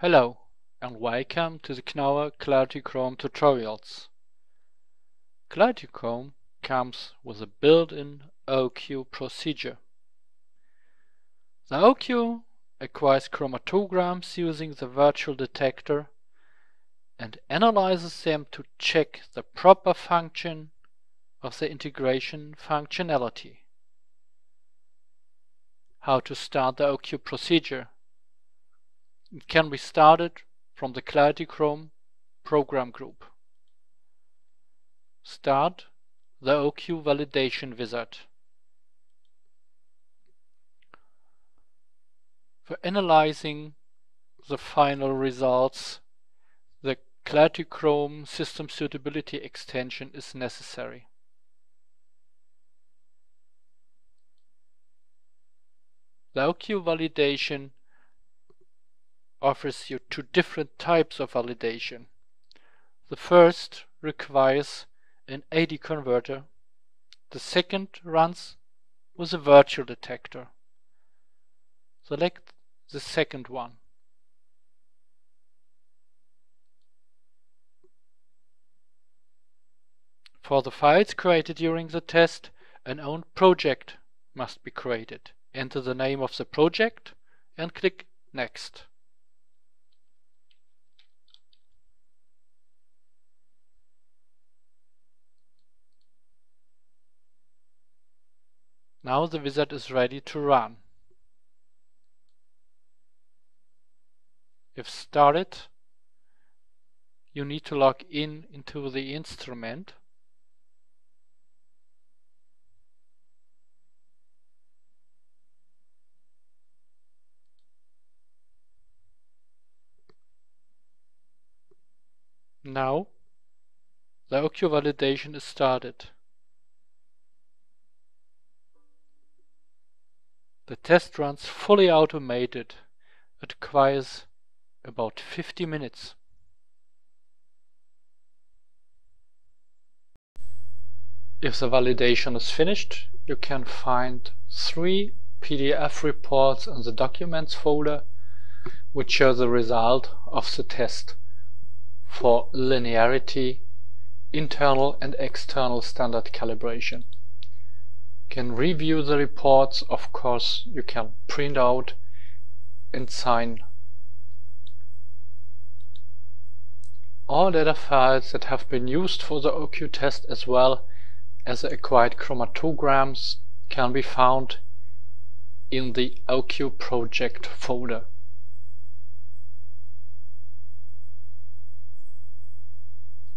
Hello and welcome to the Knauer ClarityChrom tutorials. ClarityChrom comes with a built-in OQ procedure. The OQ acquires chromatograms using the virtual detector and analyzes them to check the proper function of the integration functionality. How to start the OQ procedure can be started from the ClarityChrom program group. Start the OQ validation wizard. For analyzing the final results, the ClarityChrom system suitability extension is necessary. The OQ validation offers you two different types of validation. The first requires an AD converter. The second runs with a virtual detector. Select the second one. For the files created during the test, an own project must be created. Enter the name of the project and click Next. Now the wizard is ready to run. If started, you need to log in into the instrument. Now the OQ validation is started. The test runs fully automated. It requires about 50 minutes. If the validation is finished, you can find three PDF reports in the Documents folder which show the result of the test for linearity, internal and external standard calibration can review the reports. Of course, you can print out and sign all data files that have been used for the OQ test as well as the acquired chromatograms can be found in the OQ project folder.